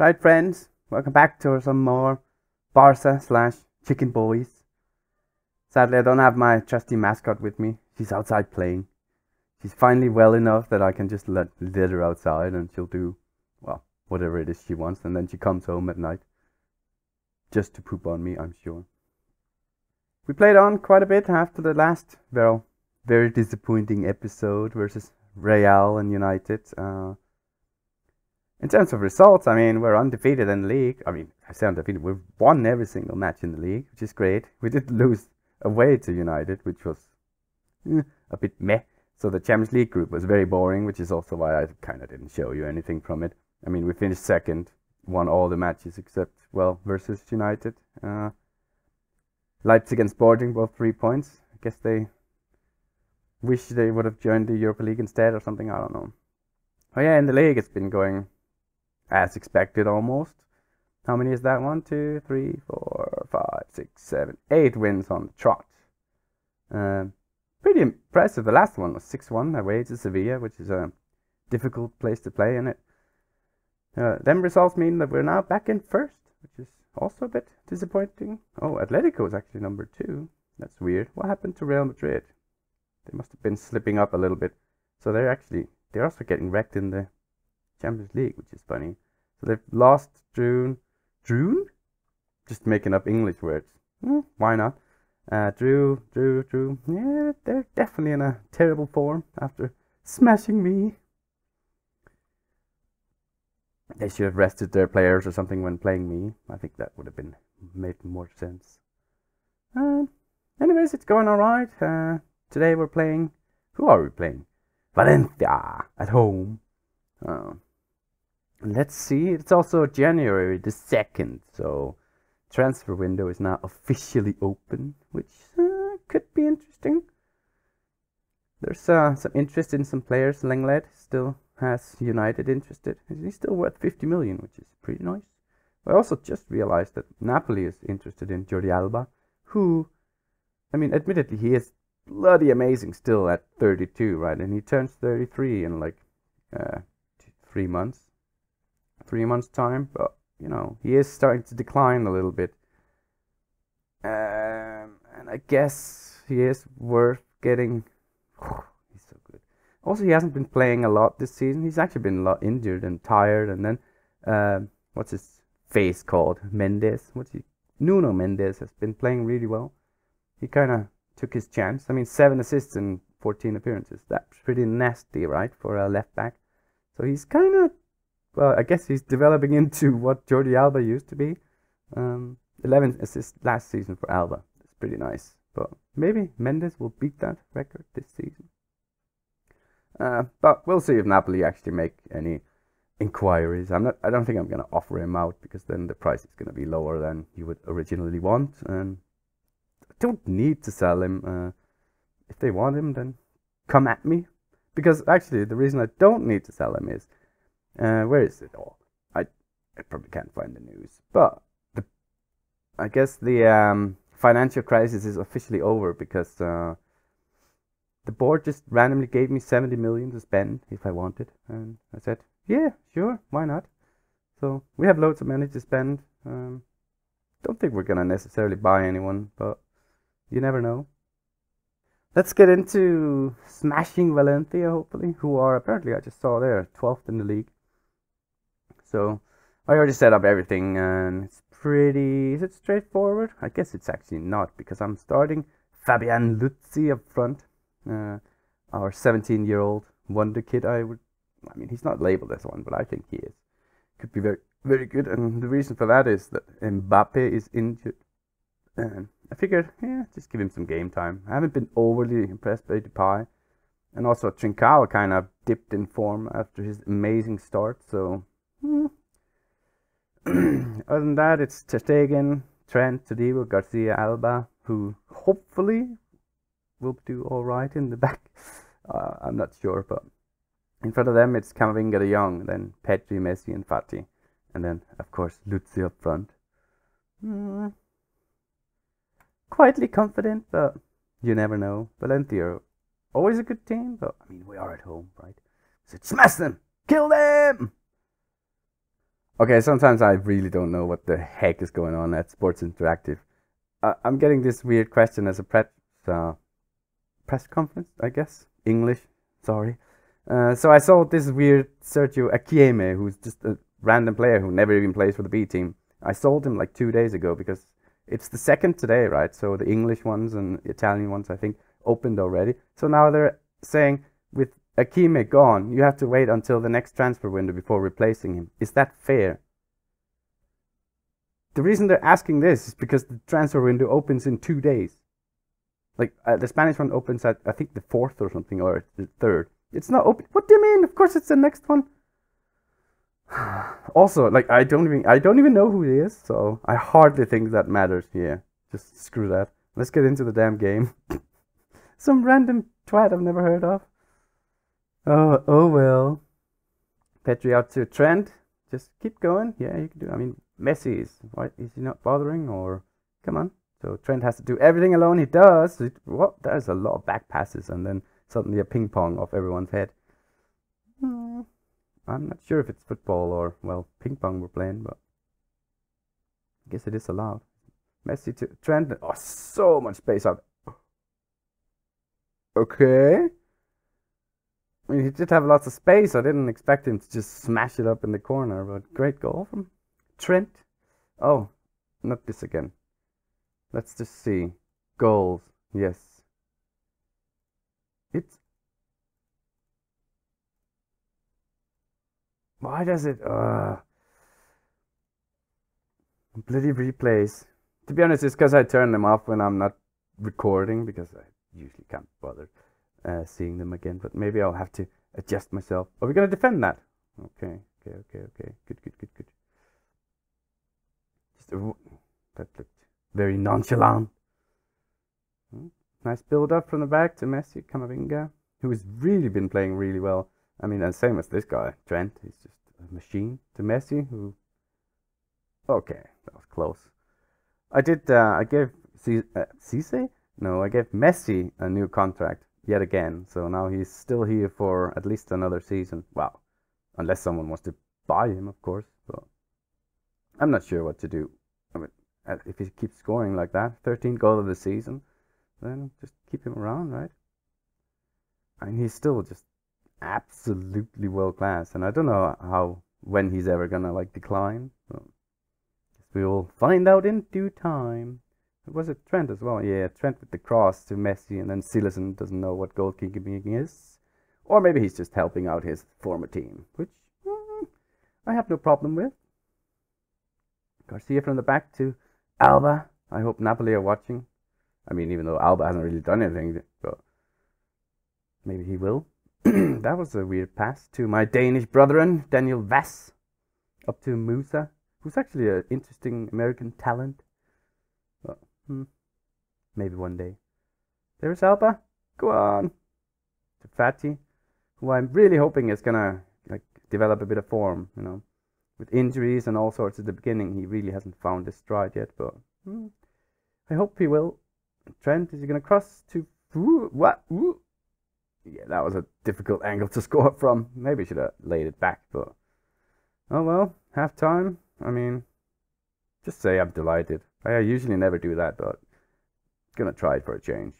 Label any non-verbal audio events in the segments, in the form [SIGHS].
Right, friends, welcome back to some more Barca slash Chicken Boys. Sadly, I don't have my trusty mascot with me. She's outside playing. She's finally well enough that I can just let, let her outside and she'll do, well, whatever it is she wants. And then she comes home at night just to poop on me, I'm sure. We played on quite a bit after the last, well, very disappointing episode versus Real and United. Uh, in terms of results, I mean, we're undefeated in the league. I mean, I say undefeated. We've won every single match in the league, which is great. We did [LAUGHS] lose away to United, which was eh, a bit meh. So the Champions League group was very boring, which is also why I kind of didn't show you anything from it. I mean, we finished second, won all the matches except, well, versus United. Uh, Leipzig and Sporting both three points. I guess they wish they would have joined the Europa League instead or something. I don't know. Oh yeah, in the league it's been going as expected almost. How many is that? One, two, three, four, five, six, seven, eight wins on the trot. Uh, pretty impressive. The last one was 6 1 away to Sevilla, which is a difficult place to play in it. Uh, them results mean that we're now back in first, which is also a bit disappointing. Oh, Atletico is actually number two. That's weird. What happened to Real Madrid? They must have been slipping up a little bit. So they're actually they're also getting wrecked in the Champions League, which is funny. So they've lost June. June? Just making up English words. Hmm, why not? Uh, Drew, Drew, Drew. Yeah, they're definitely in a terrible form after smashing me. They should have rested their players or something when playing me. I think that would have been made more sense. Uh, anyways, it's going alright. Uh, today we're playing. Who are we playing? Valencia at home. Uh, let's see. It's also January the 2nd, so transfer window is now officially open, which uh, could be interesting. There's uh, some interest in some players. Lenglet still has United interested. He's still worth 50 million, which is pretty nice. I also just realized that Napoli is interested in Jordi Alba, who, I mean, admittedly, he is bloody amazing still at 32, right? And he turns 33 in like uh, three months three months' time, but you know he is starting to decline a little bit, um, and I guess he is worth getting. he's so good. Also, he hasn't been playing a lot this season. He's actually been a lot injured and tired, and then uh, what's his face called? Mendes. What's he? Nuno Mendes has been playing really well. He kind of took his chance. I mean, seven assists in 14 appearances. That's pretty nasty, right, for a left back. So he's kind of well, I guess he's developing [LAUGHS] into what Jordi Alba used to be. Um, 11 assists last season for Alba. It's pretty nice. But maybe Mendes will beat that record this season. Uh, but we'll see if Napoli actually make any inquiries. I'm not. I don't think I'm going to offer him out because then the price is going to be lower than you would originally want, and I don't need to sell him. Uh, if they want him, then come at me. Because actually, the reason I don't need to sell him is uh, where is it all? I I probably can't find the news, but the I guess the um, financial crisis is officially over because uh, the board just randomly gave me 70 million to spend if I wanted, and I said, yeah, sure, why not? So we have loads of money to spend. Um, don't think we're gonna necessarily buy anyone, but you never know. Let's get into smashing Valencia, hopefully, who are apparently I just saw there 12th in the league. So I already set up everything and it's pretty, is it straightforward? I guess it's actually not because I'm starting Fabian Luzzi up front, uh, our 17 year old wonder kid. I would, I mean, he's not labeled as one, but I think he is. Could be very, very good. And the reason for that is that Mbappe is injured. And I figured, yeah, just give him some game time. I haven't been overly impressed by Depay. And also Trincao kind of dipped in form after his amazing start, so. [CLEARS THROAT] Other than that, it's Ter Stegen, Trent, Todibo, Garcia, Alba, who hopefully will do all right in the back. [LAUGHS] Uh, I'm not sure, but in front of them it's Camavinga de Jong, then Pedri, Messi, and Fati, and then of course Luzzi up front. Mm. Quietly confident, but you never know. Valencia, always a good team, but I mean we are at home, right? So smash them, kill them. Okay, sometimes I really don't know what the heck is going on at Sports Interactive. Uh, I'm getting this weird question as a press uh, press conference, I guess. English, sorry. Uh, so I saw this weird Sergio Akieme, who's just a random player who never even plays for the B team. I sold him like two days ago because it's the second today, right? So the English ones and Italian ones, I think, opened already. So now they're saying with Akieme gone, you have to wait until the next transfer window before replacing him. Is that fair? The reason they're asking this is because the transfer window opens in two days. Like uh, the Spanish one opens at I think the fourth or something or the third. It's not open. What do you mean? Of course, it's the next one. [SIGHS] also, like I don't even I don't even know who he is, so I hardly think that matters here. Just screw that. Let's get into the damn game. [LAUGHS] Some random twat I've never heard of. Oh, oh well. Pedri out to Trent. Just keep going. Yeah, you can do. I mean, Messi is. Why is he not bothering? Or come on. So Trent has to do everything alone. He does. It, what? There's a lot of back passes, and then suddenly a ping pong off everyone's head. Hmm. I'm not sure if it's football or well, ping pong we're playing, but I guess it is allowed. Messi to Trent. Oh, so much space out. Okay. I mean, he did have lots of space. I didn't expect him to just smash it up in the corner, but great goal from Trent. Oh, not this again. Let's just see. Goals. Yes. It's. Why does it. Uh. Bloody replays. To be honest, it's because I turn them off when I'm not recording because I usually can't bother uh, seeing them again. But maybe I'll have to adjust myself. Are we going to defend that? Okay, okay, okay, okay. Good, good, good, good. Just uh, that looked very nonchalant. Hmm. Nice build up from the back to Messi, Camavinga, who has really been playing really well. I mean, and same as this guy, Trent. He's just a machine. To Messi, who. Okay, that was close. I did. Uh, I gave C- uh, Cisse? No, I gave Messi a new contract yet again. So now he's still here for at least another season. Well, unless someone wants to buy him, of course. But I'm not sure what to do. I mean, uh, if he keeps scoring like that, 13 goals of the season, then just keep him around, right? I mean, he's still just absolutely world class, and I don't know how when he's ever gonna like decline. So we will find out in due time. Was it Trent as well? Yeah, Trent with the cross to Messi, and then Cillessen doesn't know what goalkeeping is, or maybe he's just helping out his former team, which mm, I have no problem with. Garcia from the back to Alba. I hope Napoli are watching. I mean, even though Alba hasn't really done anything, but maybe he will. [CLEARS THROAT] that was a weird pass to my Danish brethren, Daniel Vass, up to Musah, who's actually an interesting American talent. Hmm, maybe one day. There's Alba. Go on. To Fati, who I'm really hoping is gonna like develop a bit of form, you know with injuries and all sorts at the beginning, he really hasn't found his stride yet. But hmm, I hope he will. Trent, is he going to cross to. Ooh, what? Ooh. Yeah, that was a difficult angle to [LAUGHS] score from. Maybe should have laid it back, but. Oh well, half time. I mean, just say I'm delighted. I usually never do that, but gonna try it for a change.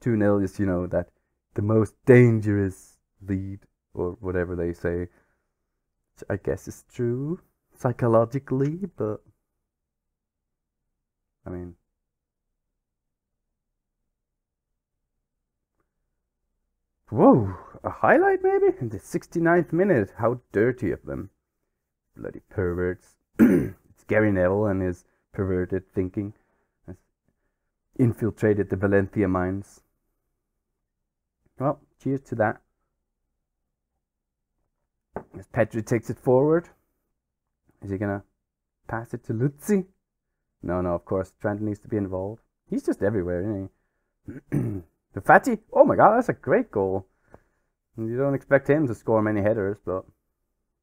2 0 is, you know, that the most dangerous lead, or whatever they say. I guess is true psychologically, but I mean, whoa, a highlight maybe in the 69th minute. How dirty of them, bloody perverts! [CLEARS THROAT] Gary Neville and his perverted thinking has infiltrated the Valencia minds. Well, cheers to that. As Pedri takes it forward, is he gonna pass it to Luzzi? No, no, of course, Trent needs to be involved. He's just everywhere, isn't he? [CLEARS THROAT] the Fati, oh my god, that's a great goal. You don't expect him to score many headers, but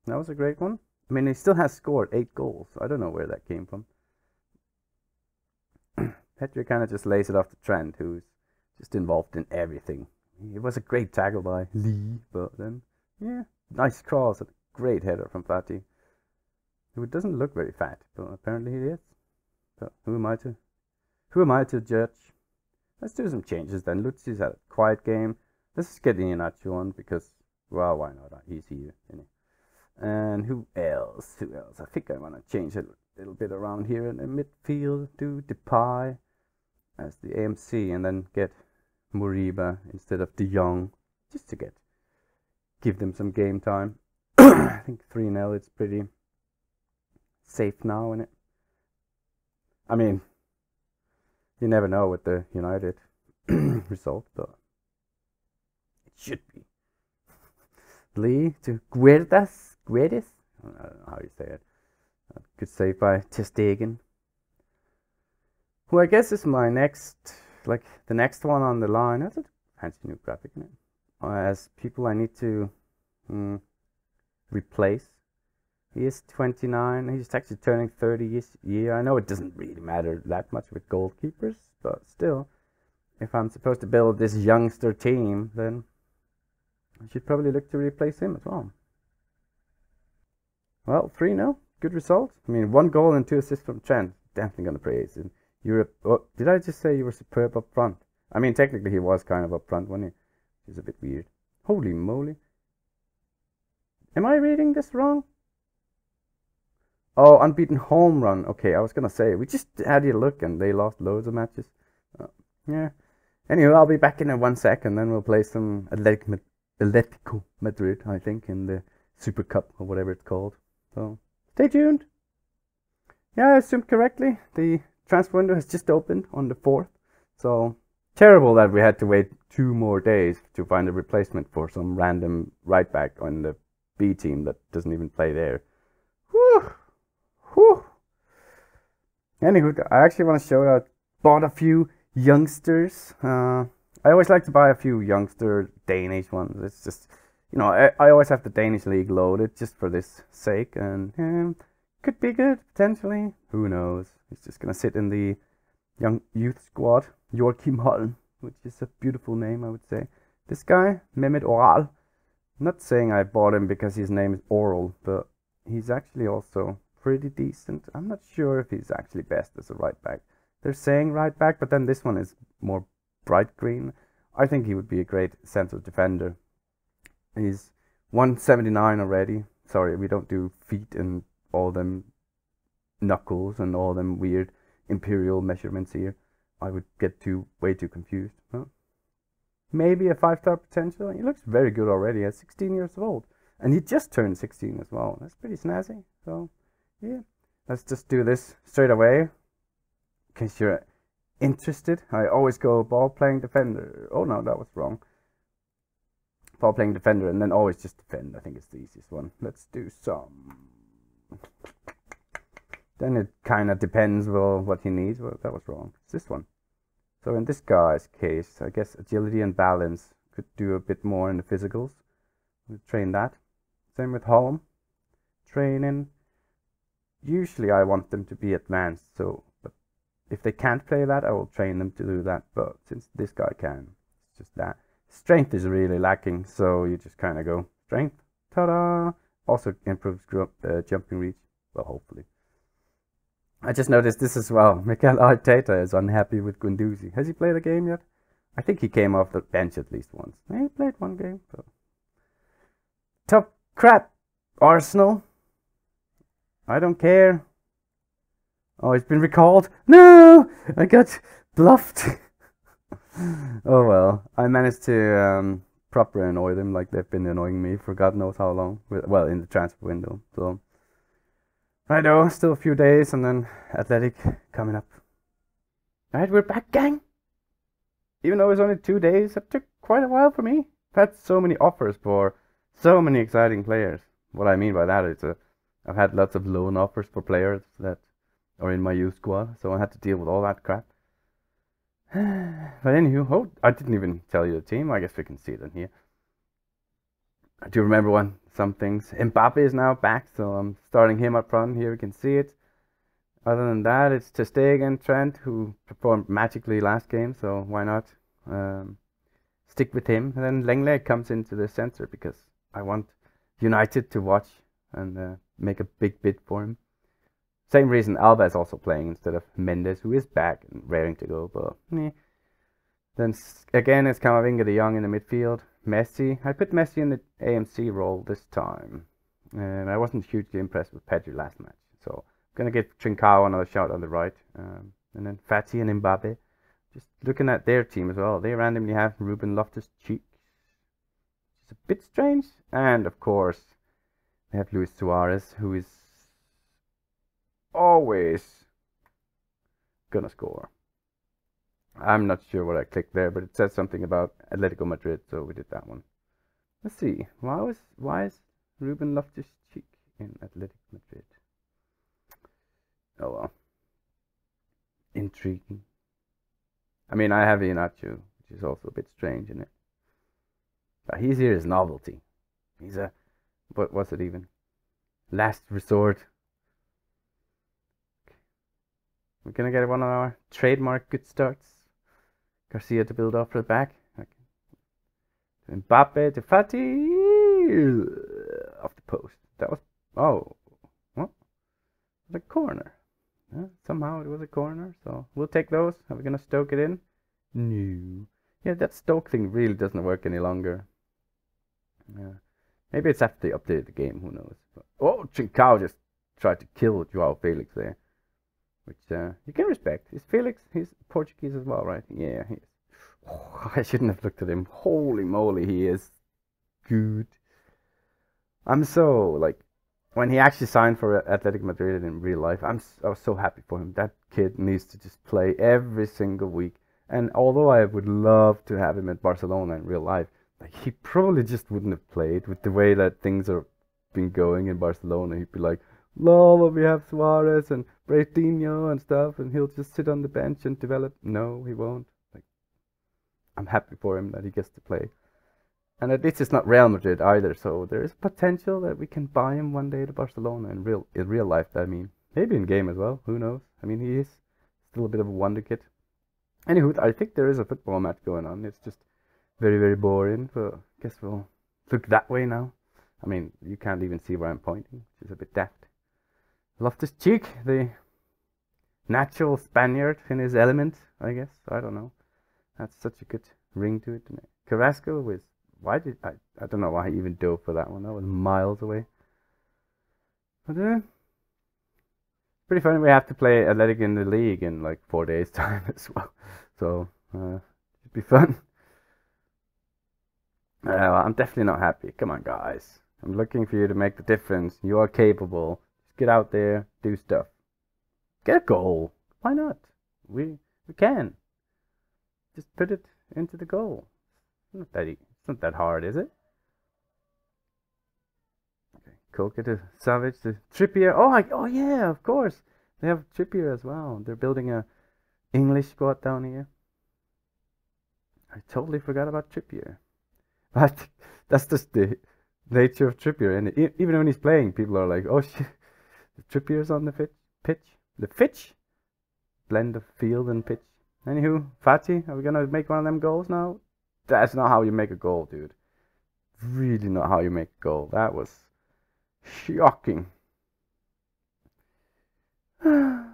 that was a great one. I mean, he still has scored eight goals. I don't know where that came from. [CLEARS THROAT] Pedri kind of just lays it off to Trent, who's just involved in everything. It was a great tackle by Lee, but then, yeah, Nice cross, a great header from Fati. who doesn't look very fat, but apparently he is. But who am I to who am I to judge? Let's do some changes then. Luzzi's had a quiet game. Let's get Iheanacho on because well why not? He's here, you know. And who else? Who else? I think I wanna change a little bit around here in the midfield, do Depay as the AMC and then get Moriba instead of De Jong just to get give them some game time. [COUGHS] I think 3 0 it's pretty safe now, isn't it? I mean, you never know with the United [COUGHS] result, but it should be. Lee to Guerdas, Guedes? I don't know how you say it. Good save by ter Stegen. Who I guess is my next, like the next one on the line. That's a fancy new graphic, is uh, as people I need to mm, replace. He is 29. He's actually turning 30 this year. I know it doesn't really matter that much with goalkeepers, but still, if I'm supposed to build this youngster team, then I should probably look to replace him as well. Well, 3 0. Good result. I mean, one goal and two assists from Trent. Definitely going to praise him. Europe. Oh, did I just say you were superb up front? I mean, technically he was kind of up front, wasn't he? Which is a bit weird. Holy moly. Am I reading this wrong? Oh, unbeaten home run. Okay, I was gonna say we just had a look and they lost loads of matches. Uh, yeah. Anyway, I'll be back in one second. Then we'll play some Atletico, Atletico Madrid, I think, in the Super Cup or whatever it's called. So stay tuned. Yeah, I assumed correctly. The transfer window has just opened on the fourth. So terrible that we had to wait two more days to find a replacement for some random right back on the B team that doesn't even play there. Whew. Whew. Anywho, I actually want to show I bought a few youngsters. Uh, I always like to buy a few youngster Danish ones. It's just, you know, I, I always have the Danish league loaded just for this sake, and could be good potentially. Who knows? He's just gonna sit in the young youth squad. Joachim Holm, which is a beautiful name, I would say. This guy, Mehmet Oral. Not saying I bought him because his name is Oral, but he's actually also pretty decent. I'm not sure if he's actually best as a right back. They're saying right back, but then this one is more bright green. I think he would be a great central defender. He's 179 already. Sorry, we don't do feet and all them knuckles and all them weird imperial measurements here. I would get too way too confused. Huh? Maybe a five star potential. He looks very good already at 16 years old, and he just turned 16 as well. That's pretty snazzy. So, yeah, let's just do this straight away. In case you're interested, I always go ball playing defender. Oh no, that was wrong. Ball playing defender, and then always just defend. I think it's the easiest one. Let's do some. Then it kind of depends well what he needs. Well, that was wrong. It's this one. So in this guy's case, I guess agility and balance could do a bit more in the physicals. We'll train that. Same with Holm. Training. Usually I want them to be advanced, so but if they can't play that, I will train them to do that. But since this guy can, it's just that. Strength is really lacking, so you just kind of go strength. Ta-da! Also improves uh, jumping reach. Well, hopefully. I just noticed this as well. Mikel Arteta is unhappy with Guendouzi. Has he played a game yet? I think he came off the bench at least once. He played one game. So. Top crap, Arsenal. I don't care. Oh, it's been recalled. No, I got bluffed. [LAUGHS] [LAUGHS] oh well, I managed to um, proper annoy them like they've been annoying me for God knows how long. Well, in the transfer window. So I know, still a few days and then Athletic coming up. Alright, we're back, gang! Even though it's only two days, it took quite a while for me. I've had so many offers for so many exciting players. What I mean by that is, uh, I've had lots of loan offers for players that are in my youth squad, so I had to deal with all that crap. [SIGHS] but anywho, oh, I didn't even tell you the team. I guess we can see it in here. I do remember one some things. Mbappe is now back, so I'm starting him up front. Here we can see it. Other than that, it's ter Stegen, Trent, who performed magically last game, so why not um, stick with him? And then Lenglet comes into the center because I want United to watch and uh, make a big bid for him. Same reason Alba is also playing instead of Mendes, who is back and raring to go. But meh. then again, it's Camavinga de Jong in the midfield. Messi. I put Messi in the AMC role this time, and I wasn't hugely impressed with Pedri last match. So I'm gonna give Trincao another shot on the right, um, and then Fati and Mbappe. Just looking at their team as well, they randomly have Ruben Loftus-Cheek. It's a bit strange, and of course they have Luis Suarez, who is always gonna score. I'm not sure what I clicked there, but it says something about Atletico Madrid, so we did that one. Let's see. Why was why is Ruben Loftus Cheek in Atletico Madrid? Oh well. Intriguing. I mean, I have Iheanacho, which is also a bit strange, isn't it? But he's here as novelty. He's a what was it even? Last resort We're gonna get one of our trademark good starts. Garcia to build off the back. Okay. Mbappe to Fati off the post. That was oh what? The corner. Yeah, somehow it was a corner, so we'll take those. Are we gonna stoke it in? No. Yeah, that stoke thing really doesn't work any longer. Yeah. Maybe it's after they updated the game, who knows. But, oh, Trincao just tried to kill Joao Felix there which uh, you can respect. Is Felix? He's Portuguese as well, right? Yeah, he is. Oh, [SIGHS] I shouldn't have looked at him. Holy moly, he is good. I'm so like when he actually signed for Athletic Madrid in real life. I'm I was so happy for him. That kid needs to just play every single week. And although I would love to have him at Barcelona in real life, like he probably just wouldn't have played with the way that things are been going in Barcelona. He'd be like, lol, we have Suarez and Bratinho and stuff, and he'll just sit on the bench and develop. No, he won't. Like, I'm happy for him that he gets to play. And at least it's not Real Madrid either, so there is potential that we can buy him one day to Barcelona in real in real life. I mean, maybe in game as well. Who knows? I mean, he is still a bit of a wonder kid. Anywho, I think there is a football match going on. It's just very very boring. But I guess we'll look that way now. I mean, you can't even see where I'm pointing, which is a bit daft. Loftus Cheek, the natural Spaniard in his element, I guess. I don't know. That's such a good ring to it. Carrasco was why did I I don't know why he even dove for that one. That was miles away. But uh, pretty funny. We have to play Athletic in the league in like four days' [LAUGHS] time as well. So uh, it'd be fun. Uh, I'm definitely not happy. Come on, guys. I'm looking for you to make the difference. You are capable get out there, do stuff. Get a goal. Why not? We we can. Just put it into the goal. It's not that it's not that hard, is it? Okay, Koke to Savic to Trippier. Oh, I, oh yeah, of course. They have Trippier as well. They're building a English squad down here. I totally forgot about Trippier. [LAUGHS] But that's just the nature of Trippier. And even when he's playing, people are like, "Oh shit, Trippier's on the pitch. Pitch. The pitch. Blend of field and pitch. Anywho, Fati, are we gonna make one of them goals now? That's not how you make a goal, dude. Really not how you make a goal. That was shocking. [SIGHS] well,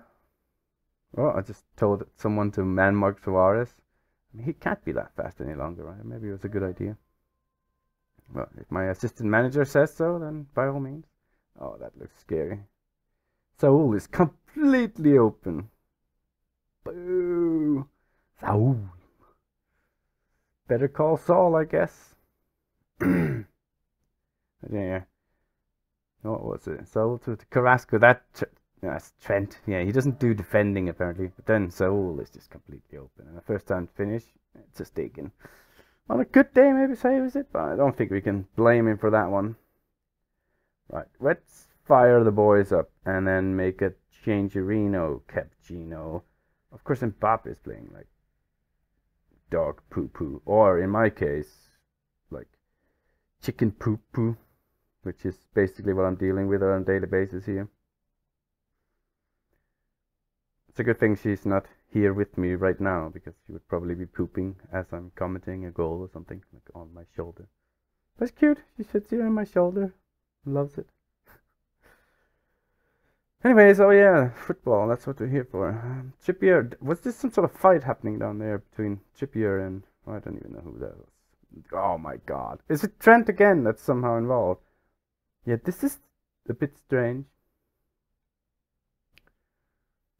I just told someone to man mark Suarez. I mean, he can't be that fast any longer, right? Maybe it was a good idea. Well, if my assistant manager says so, then by all means. Oh, that looks scary. Saul is completely open. Boo! Saul. Better call Saul, I guess. [CLEARS THROAT] yeah. What was it? Saul to Carrasco. That that's Trent. Yeah, he doesn't do defending apparently. But then Saul is just completely open. And the first time finish, it's just taken. On a good day, maybe saves it, but I don't think we can blame him for that one. Right, let's fire the boys up and then make a Changerino cappuccino. Of course, Mbappe is playing like dog poo poo, or in my case, like chicken poo poo, which is basically what I'm dealing with on a daily basis here. It's a good thing she's not here with me right now because she would probably be pooping as I'm commenting a goal or something like on my shoulder. That's cute. She sits here on my shoulder, loves it. Anyways, oh yeah, football. That's what we're here for. Um, Trippier, was this some sort of fight happening down there between Trippier and I don't even know who that was. Oh my God, is it Trent again that's somehow involved? Yeah, this is a bit strange.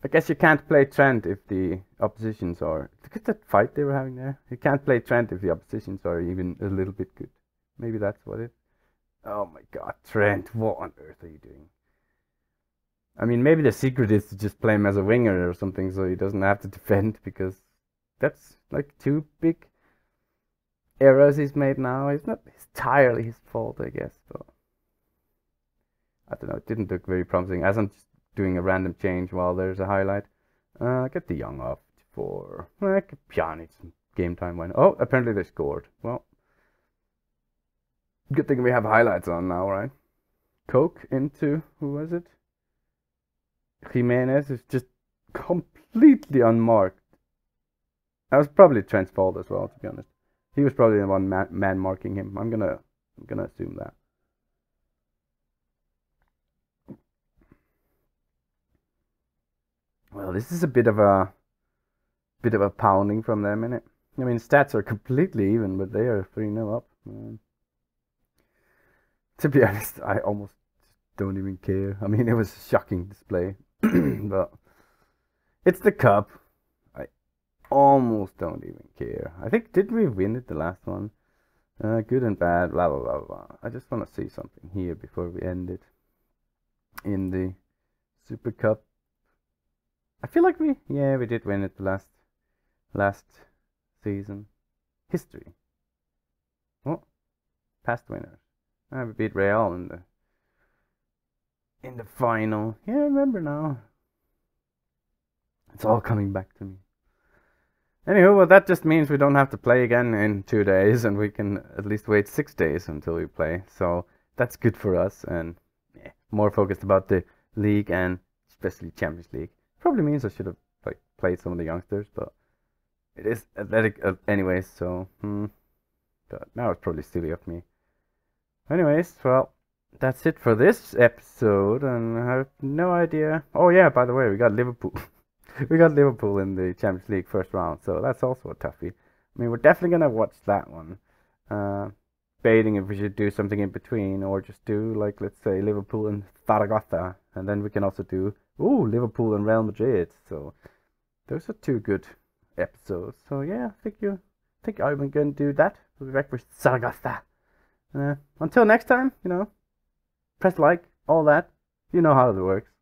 I guess you can't play Trent if the oppositions are. Look at that fight they were having there. You can't play Trent if the oppositions are even a little bit good. Maybe that's what it. Oh my God, Trent! What on earth are you doing? I mean, maybe the secret is to just play him as a winger or something, so he doesn't have to [LAUGHS] defend because that's like two big errors he's made now. It's not entirely his fault, I guess, but I don't know. It didn't look very promising. As I'm just doing a random change while there's a highlight, uh, get the young off for like Pjanic game time when. Oh, apparently they scored. Well, good thing we have highlights on now, right? Koke into who was it? Jimenez is just completely unmarked. That was probably fault as well, to be honest. He was probably the one man, man marking him. I'm gonna I'm gonna assume that. Well, this is a bit of a bit of a pounding from them, innit? I mean, stats are completely even, but they are 3 0 up. Man. To be [LAUGHS] honest, I almost don't even care. I mean, it was a shocking display, [CLEARS THROAT] but it's the cup. I almost don't even care. I think, did we win it the last one? Uh, good and bad, blah, blah, blah, blah. I just want to see something here before we end it. In the Super Cup I feel like we, yeah, we did win it the last, last season. History. What? Past winners. Ah, we beat Real in the, in the final. Yeah, I remember now. It's all coming back to me. Anyway, well, that just means we don't have to play again in two days, and we can at least wait six days until we play. So that's good for us, and yeah, more focused about the league and especially Champions League. Probably means I should have like played some of the youngsters, but it is athletic uh, anyways. So, hmm. But now it's probably silly of me. Anyways, well, that's it for this episode, and I have no idea. Oh yeah, by the way, we got Liverpool. [LAUGHS] we got Liverpool in the Champions League first round, so that's also a toughie. I mean, we're definitely gonna watch that one. Uh, debating if we should do something in between, or just do like let's say Liverpool and Zaragoza, and then we can also do Oh, Liverpool and Real Madrid. So those are two good episodes. So yeah, I think you I think I'm to do that. We'll be back with Zaragoza. Uh, until next time, you know, press like, all that. You know how it works.